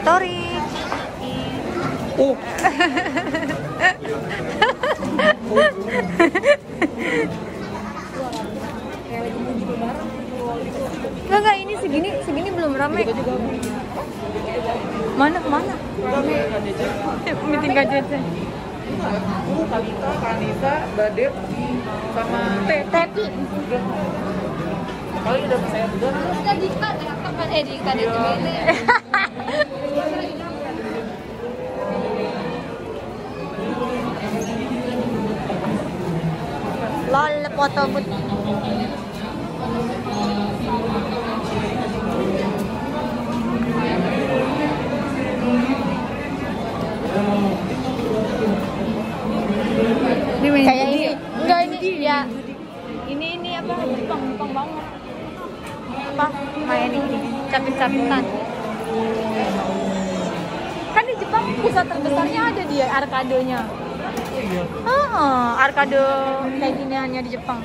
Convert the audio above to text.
Tori. Oh. Enggak enggak ini segini segini belum rame. Mana mana? Meeting KJC. Kalita, Kanisa, Badep, sama. Teti. Kali udah saya juga. Kita di kapan eh di KDTB foto but. Kayak ini. Enggak ini ya. Ini ini apa? Jepang Jepang banget. Apa? Kayak ini capit-capitan. Kan di Jepang pusat terbesarnya ada di arkadenya. Oh, arcade kayak gini hanya di Jepang.